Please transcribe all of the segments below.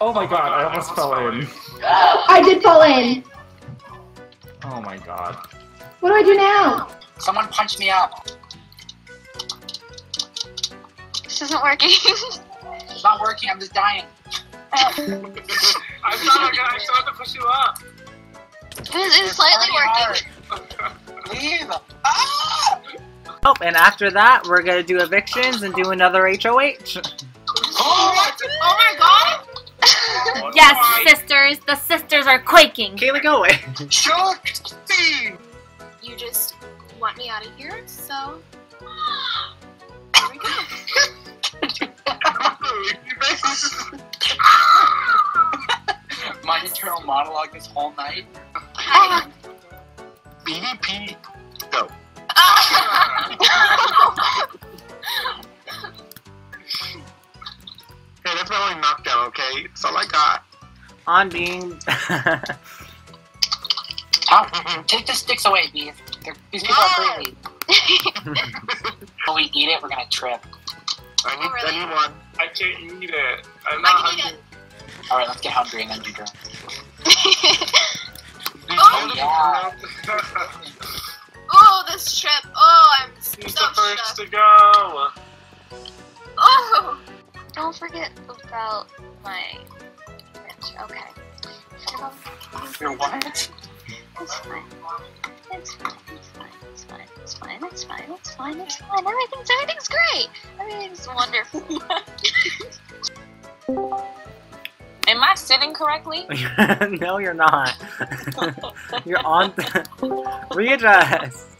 Oh my god, I almost fell in. I did fall in. Oh my god. What do I do now? Someone punch me up. This isn't working. It's not working. I'm just dying. I thought I, got, I still to push you up. it is it's slightly working. Leave. Ah! Oh, and after that, we're gonna do evictions and do another HOH. Oh. Oh my god! Yes, sisters. The sisters are quaking. Kayla, go away. Shook. Steve. You just want me out of here, so here we go. My internal monologue this whole night. BDP. Go. Hey, that's my only knockdown, okay? That's all I got. On being. Oh, mm-hmm. take the sticks away, Beef. They're, these people are crazy. when we eat it, we're gonna trip. I need, Oh, really? I need one. I can't eat it. I'm not I can hungry. Alright, let's get hungry and then do drunk. Oh, yeah. oh, this trip. Oh, I'm so He's the first stressed. to go. Oh. Don't forget about my fridge. Okay. So, Your what? It's fine. It's fine. It's fine. It's fine. It's fine. It's fine. It's fine. It's fine. Everything's everything's great. Everything's wonderful. Am I sitting correctly? no, you're not. you're on. Readjust.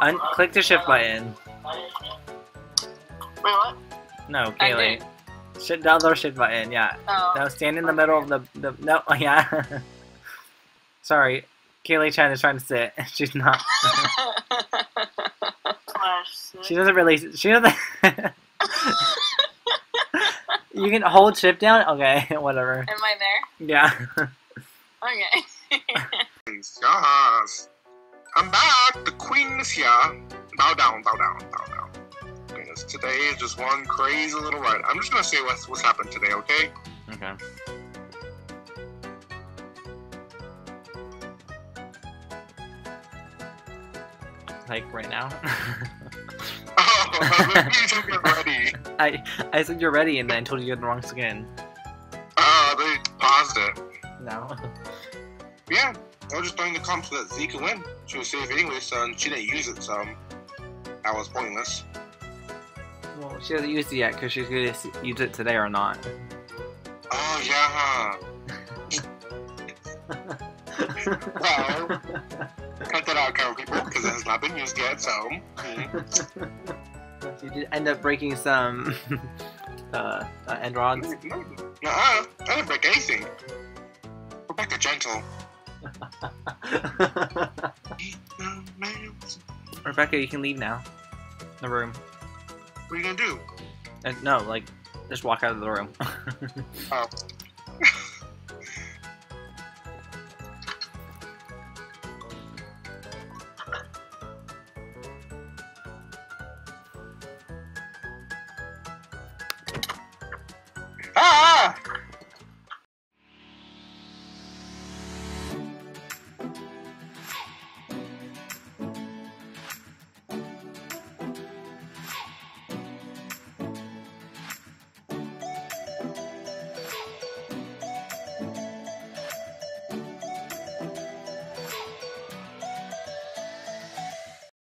Un- click the shift button. Wait, what? No, Kaylee. Shit, the other shift button. Yeah. Oh. No, stand in the middle of the the. No, yeah. Sorry, Kaylee Chen is trying to sit. She's not. She doesn't really. She doesn't. you can hold shift down. Okay, whatever. Am I there? Yeah. Okay. Yes. I'm back. The queen is here. Bow down, bow down, bow down. Today is just one crazy little ride. I'm just gonna say what's what's happened today, okay? Okay. Like right now. Oh, you ready. I I said you're ready, and then I told you you had the wrong skin. Oh, they paused it. No. Yeah, I was just throwing the comp so that Z could win. She was safe anyway, so she didn't use it, so that was pointless. Well, she hasn't used it yet because she's gonna use it today or not. Oh yeah. Well, cut that out, Carol people, because it has not been used yet. So, mm. she did end up breaking some uh, uh end rods. Nuh-uh, I didn't break anything. Rebecca Gentle. Rebecca, you can leave now. The room. What are you gonna do? Uh, no, like, just walk out of the room. Oh.